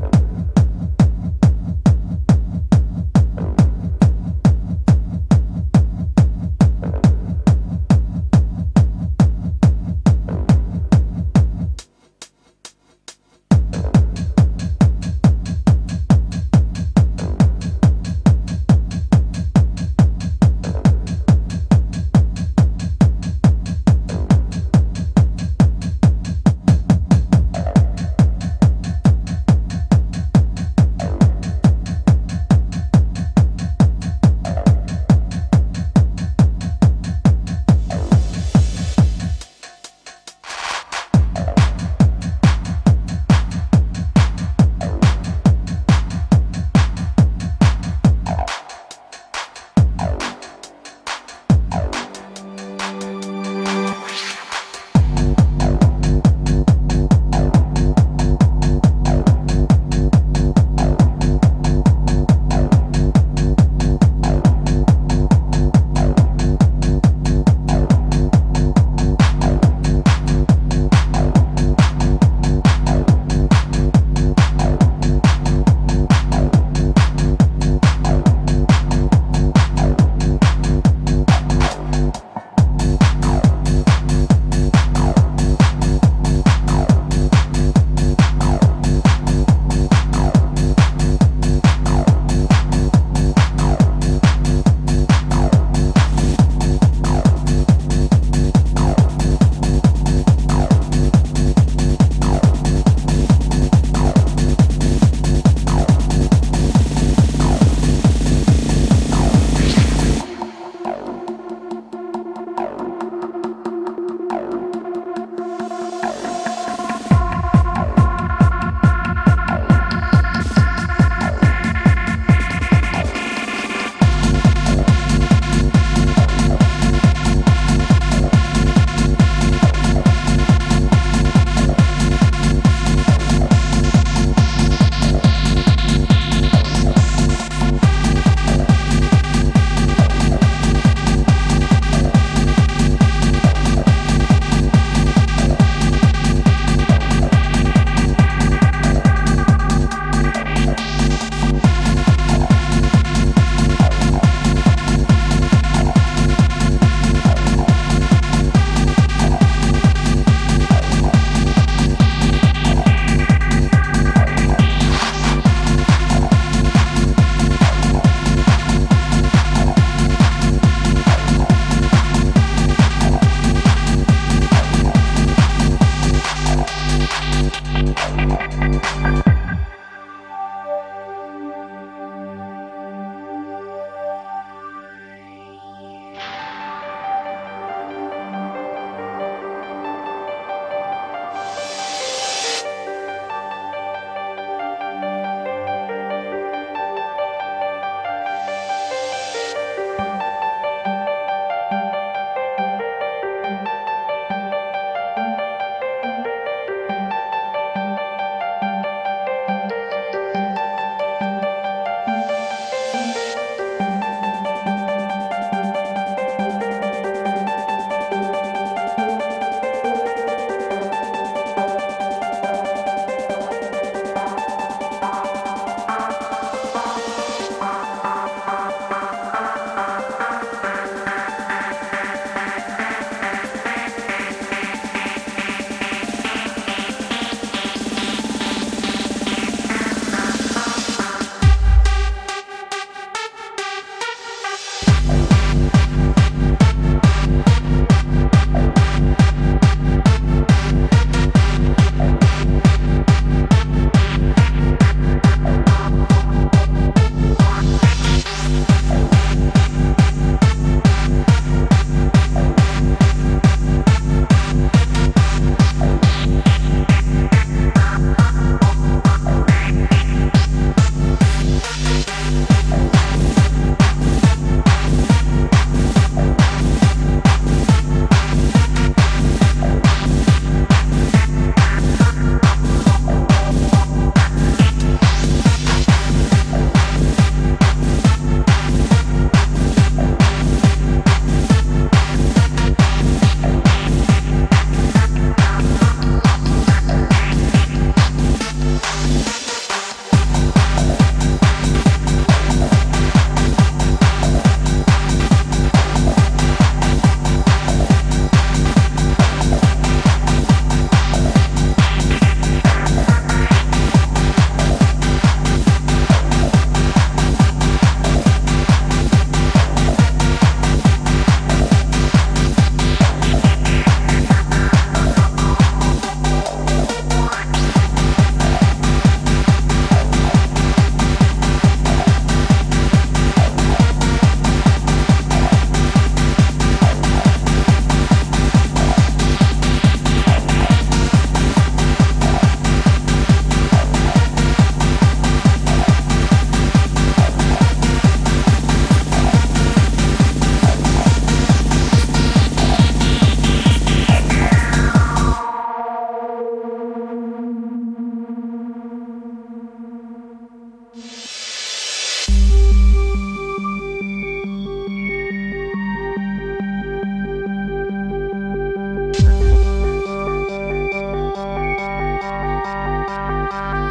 Bye.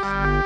Bye.